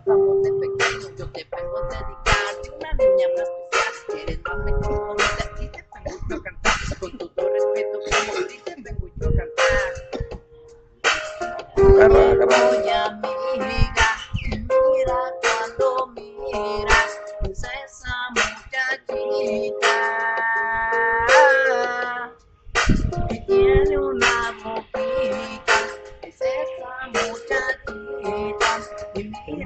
estamos de pequeño, yo te vengo a dedicar de una niña más especial, que eres más mejor bonita y te vengo yo a cantar, con todo respeto como a ti te vengo yo a cantar. Agarra. Oye amiga, mira cuando miras, es esa muchachita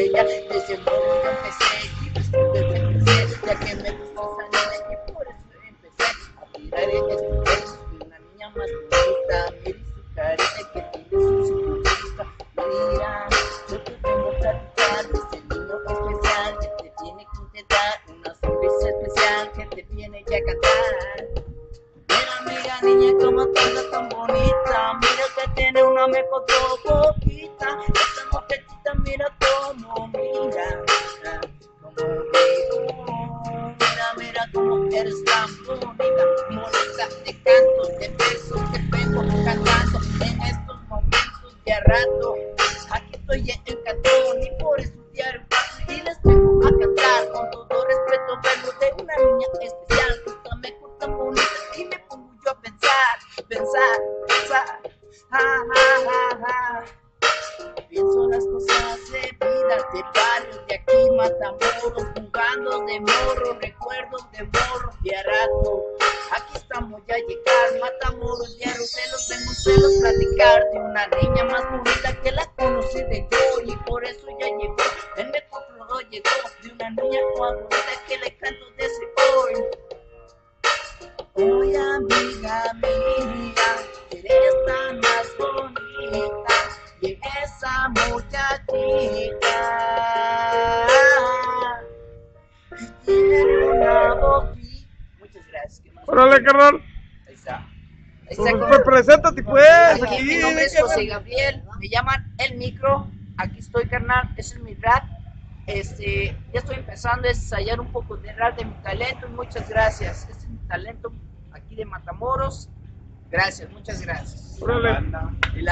conocí de ella, desde el modo yo empecé y después empecé, ya que me gustó niña y por eso empecé a tirar en este de una niña más bonita, mira su carita que tiene su cinturita, mira, yo te vengo a platicar de ese niño especial que te tiene que intentar una sonrisa especial que te viene ya a cantar. Mira, amiga, niña, como anda tan bonita. Mira que tiene una mejor boquita. Esta mira cómo mira. Digo, mira, mira cómo eres tan bonita. Bonita de cantos, de besos, te vengo cantando en estos momentos de. Aquí estoy en Cantón y por paso y les vengo a cantar con todo respeto. Vengo de una niña especial que está mejor tan bonita y me pongo yo a pensar, pensar, pensar. Ja, ja, ja, ja. Pienso las cosas morro, recuerdos de morro, de rato. Aquí estamos ya llegar, Matamoros, diario se los vengo, se los platicar de una niña más bonita que la conocí de yo y por eso ya llegó. El mejor flow llegó de una niña más bonita que le canto desde hoy. Oye amiga mía, eres tan más bonita que esa muchachita Órale, carnal. Ahí está. Ahí está. Pues preséntate, pues. Aquí, Aquí, mi nombre es José Gabriel, me llaman El Micro, aquí estoy carnal, ese es mi rap. Este, ya estoy empezando a ensayar un poco de rap de mi talento muchas gracias. Este es mi talento aquí de Matamoros. Gracias, muchas gracias. Órale. Y la